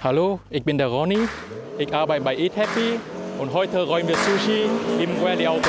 Hallo, ich bin der Ronny. Ich arbeite bei Eat Happy und heute räumen wir Sushi im Rally Auto.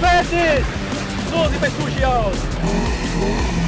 Francis! Suzy Vespugial!